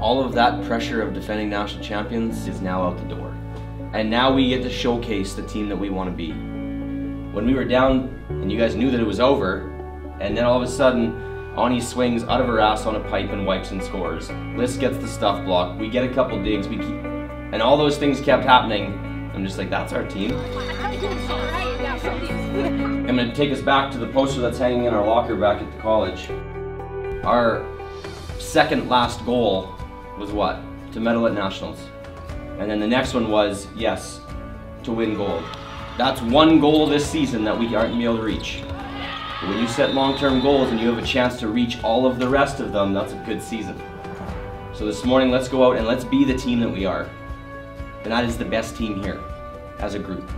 All of that pressure of defending national champions is now out the door. And now we get to showcase the team that we want to be. When we were down and you guys knew that it was over, and then all of a sudden, Ani swings out of her ass on a pipe and wipes and scores. Liz gets the stuff block. We get a couple digs. We keep, and all those things kept happening. I'm just like, that's our team. I'm gonna take us back to the poster that's hanging in our locker back at the college. Our second last goal was what? To medal at nationals. And then the next one was, yes, to win gold. That's one goal this season that we aren't gonna be able to reach. But when you set long-term goals and you have a chance to reach all of the rest of them, that's a good season. So this morning, let's go out and let's be the team that we are. And that is the best team here, as a group.